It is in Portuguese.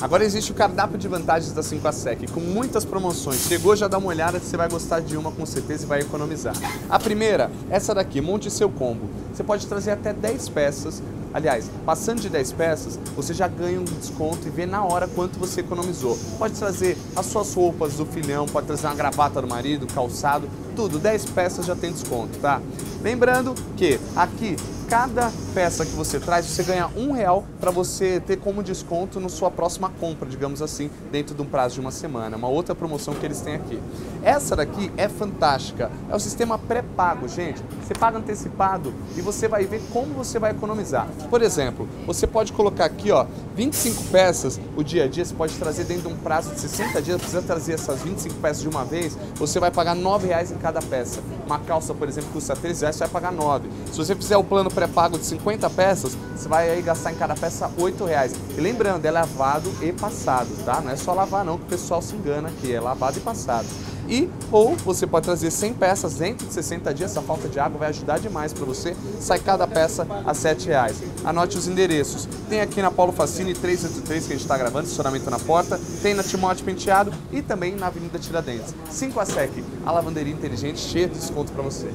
Agora existe o cardápio de vantagens da 5 a Sec, com muitas promoções. Chegou, já dá uma olhada você vai gostar de uma com certeza e vai economizar. A primeira, essa daqui, monte seu combo. Você pode trazer até 10 peças. Aliás, passando de 10 peças, você já ganha um desconto e vê na hora quanto você economizou. Pode trazer as suas roupas do filhão, pode trazer uma gravata do marido, calçado, tudo. 10 peças já tem desconto, tá? Lembrando que aqui cada peça que você traz, você ganha um real para você ter como desconto na sua próxima compra, digamos assim, dentro de um prazo de uma semana. Uma outra promoção que eles têm aqui. Essa daqui é fantástica. É o sistema pré-pago, gente. Você paga antecipado e você vai ver como você vai economizar. Por exemplo, você pode colocar aqui, ó, 25 peças o dia a dia, você pode trazer dentro de um prazo de 60 dias, precisa trazer essas 25 peças de uma vez, você vai pagar 9 reais em cada peça. Uma calça, por exemplo, custa 13 reais, você vai pagar 9. Se você fizer o plano pré-pago de 50 peças, você vai aí gastar em cada peça 8 reais. E lembrando, é lavado e passado, tá? Não é só lavar não, que o pessoal se engana aqui, é lavado e passado. E, ou você pode trazer 100 peças dentro de 60 dias, essa falta de água vai ajudar demais para você. Sai cada peça a 7 reais. Anote os endereços. Tem aqui na Paulo Facini 383 que a gente está gravando, estacionamento na porta. Tem na Timóteo Penteado e também na Avenida Tiradentes. 5 a SEC, a lavanderia inteligente cheia de desconto para você.